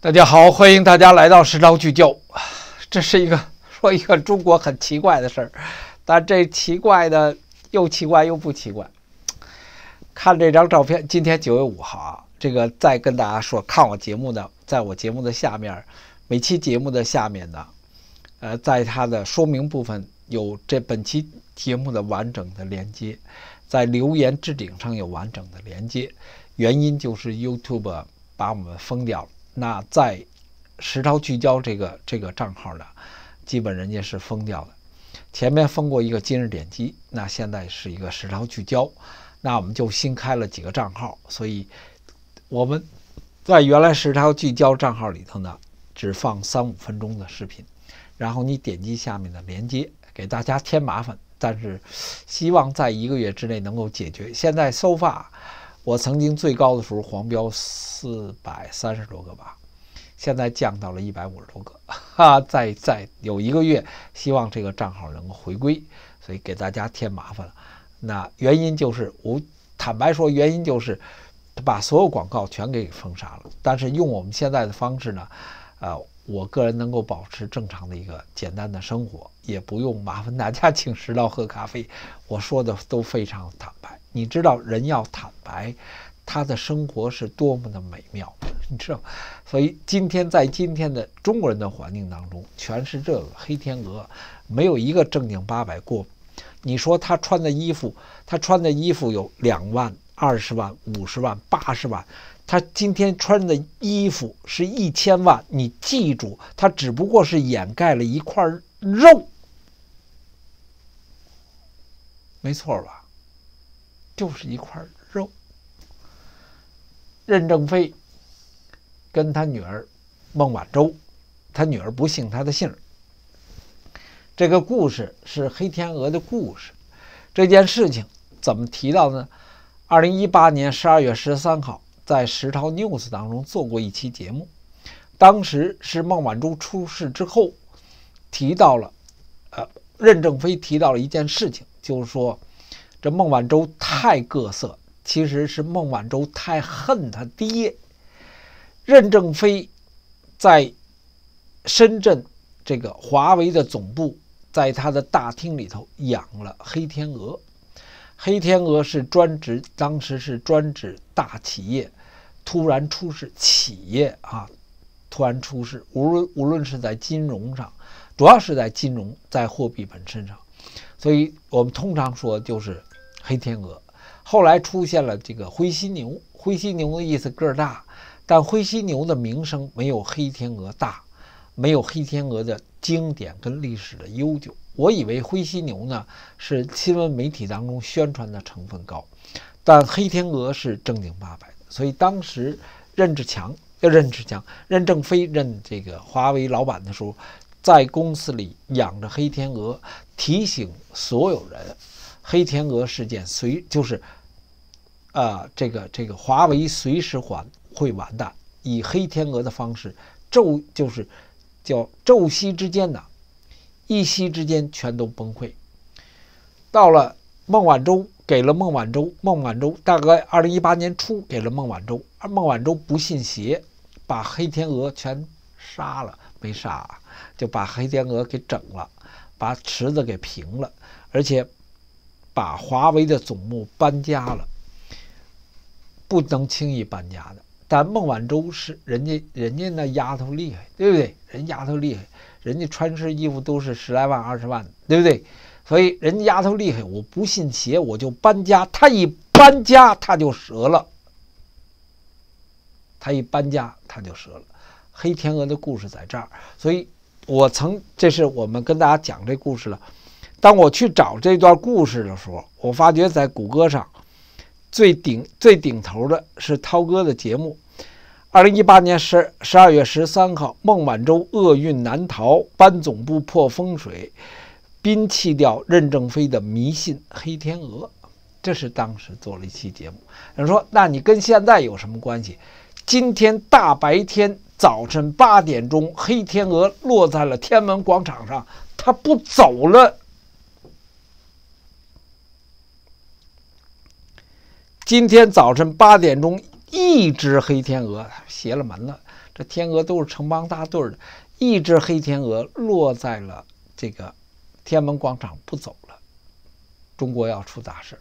大家好，欢迎大家来到实招聚焦。这是一个 说一个中国很奇怪的事儿，但这奇怪的又奇怪又不奇怪。看这张照片，今天九月五号啊，这个再跟大家说，看我节目的，在我节目的下面，每期节目的下面呢，呃，在它的说明部分有这本期节目的完整的连接，在留言置顶上有完整的连接，原因就是 YouTube 把我们封掉了。那在实操聚焦这个这个账号呢，基本人家是封掉的。前面封过一个今日点击，那现在是一个实操聚焦，那我们就新开了几个账号，所以我们在原来实操聚焦账号里头呢，只放三五分钟的视频，然后你点击下面的连接，给大家添麻烦，但是希望在一个月之内能够解决。现在收发。我曾经最高的时候黄标四百三十多个吧，现在降到了一百五十多个，哈，再再有一个月，希望这个账号能够回归，所以给大家添麻烦了。那原因就是我坦白说，原因就是把所有广告全给封杀了。但是用我们现在的方式呢，呃，我个人能够保持正常的一个简单的生活，也不用麻烦大家 请食道喝咖啡。我说的都非常坦。你知道人要坦白，他的生活是多么的美妙，你知道？所以今天在今天的中国人的环境当中，全是这个黑天鹅，没有一个正经八百过。你说他穿的衣服，他穿的衣服有两万、二十万、五十万、八十万，他今天穿的衣服是一千万。你记住，他只不过是掩盖了一块肉，没错吧？就是一块肉。任正非跟他女儿孟晚舟，他女儿不姓他的姓这个故事是黑天鹅的故事。这件事情怎么提到呢？二零一八年十二月十三号，在时涛 news 当中做过一期节目，当时是孟晚舟出事之后，提到了，呃，任正非提到了一件事情，就是说。这孟晚舟太各色，其实是孟晚舟太恨他爹。任正非在深圳这个华为的总部，在他的大厅里头养了黑天鹅。黑天鹅是专指当时是专指大企业突然出事，企业啊突然出事，无论无论是在金融上，主要是在金融，在货币本身上，所以我们通常说就是。黑天鹅，后来出现了这个灰犀牛。灰犀牛的意思个儿大，但灰犀牛的名声没有黑天鹅大，没有黑天鹅的经典跟历史的悠久。我以为灰犀牛呢是新闻媒体当中宣传的成分高，但黑天鹅是正经八百的。所以当时任志强、任志强、任正非任这个华为老板的时候，在公司里养着黑天鹅，提醒所有人。黑天鹅事件随就是，啊，这个这个华为随时还会完蛋，以黑天鹅的方式骤就是叫骤息之间呐，一息之间全都崩溃。到了孟晚舟，给了孟晚舟，孟晚舟大概二零一八年初给了孟晚舟，而孟晚舟不信邪，把黑天鹅全杀了，没杀，就把黑天鹅给整了，把池子给平了，而且。把华为的总部搬家了，不能轻易搬家的。但孟晚舟是人家，人家那丫头厉害，对不对？人丫头厉害，人家穿身衣服都是十来万、二十万的，对不对？所以人家丫头厉害，我不信邪，我就搬家。他一搬家，他就折了。他一搬家，他就折了。黑天鹅的故事在这儿，所以我曾，这是我们跟大家讲这故事了。当我去找这段故事的时候，我发觉在谷歌上最顶最顶头的是涛哥的节目。二零一八年十十二月十三号，孟晚舟厄运难逃，搬总部破风水，摒弃掉任正非的迷信黑天鹅。这是当时做了一期节目。人说：“那你跟现在有什么关系？”今天大白天早晨八点钟，黑天鹅落在了天安门广场上，它不走了。今天早晨八点钟，一只黑天鹅邪了门了。这天鹅都是城邦大队的，一只黑天鹅落在了这个天安门广场不走了，中国要出大事。